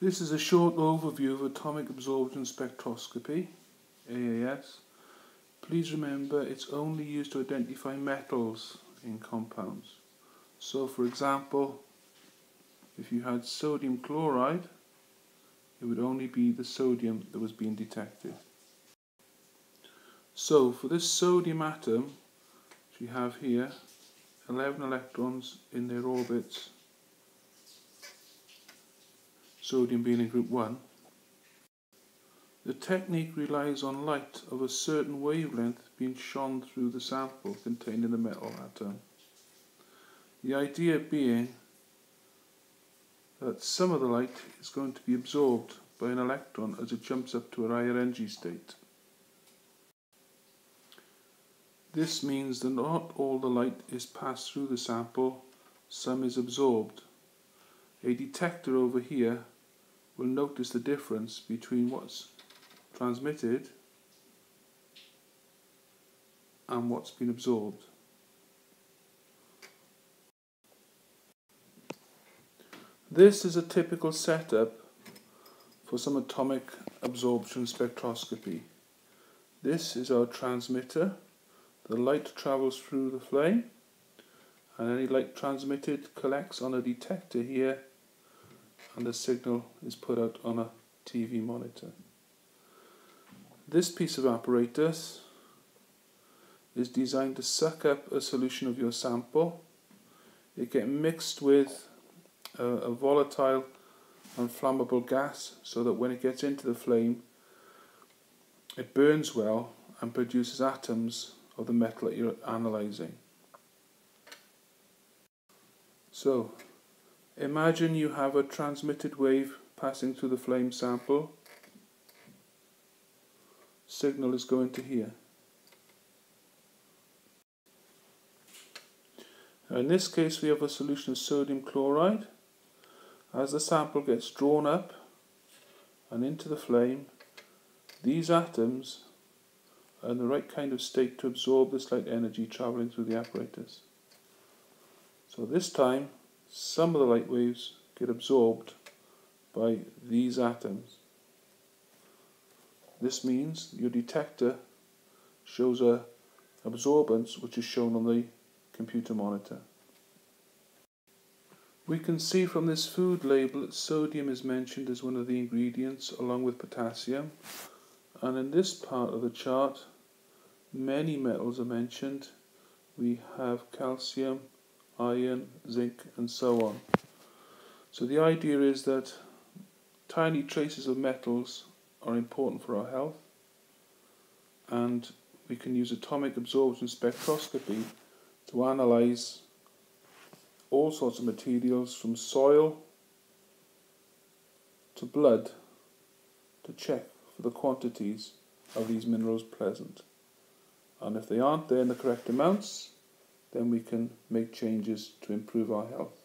This is a short overview of atomic absorption spectroscopy, AAS. Please remember it's only used to identify metals in compounds. So for example, if you had sodium chloride, it would only be the sodium that was being detected. So for this sodium atom, which we have here, 11 electrons in their orbits sodium being in group 1. The technique relies on light of a certain wavelength being shone through the sample contained in the metal atom. The idea being that some of the light is going to be absorbed by an electron as it jumps up to a higher energy state. This means that not all the light is passed through the sample, some is absorbed. A detector over here will notice the difference between what's transmitted and what's been absorbed. This is a typical setup for some atomic absorption spectroscopy. This is our transmitter. The light travels through the flame and any light transmitted collects on a detector here and the signal is put out on a TV monitor. This piece of apparatus is designed to suck up a solution of your sample. It gets mixed with a, a volatile and flammable gas so that when it gets into the flame it burns well and produces atoms of the metal that you're analysing. So Imagine you have a transmitted wave passing through the flame sample. Signal is going to here. in this case we have a solution of sodium chloride. As the sample gets drawn up and into the flame, these atoms are in the right kind of state to absorb this light energy travelling through the apparatus. So this time some of the light waves get absorbed by these atoms. This means your detector shows a absorbance which is shown on the computer monitor. We can see from this food label that sodium is mentioned as one of the ingredients along with potassium and in this part of the chart many metals are mentioned. We have calcium, iron, zinc, and so on. So the idea is that tiny traces of metals are important for our health, and we can use atomic absorption spectroscopy to analyze all sorts of materials from soil to blood to check for the quantities of these minerals present. And if they aren't there in the correct amounts, then we can make changes to improve our health.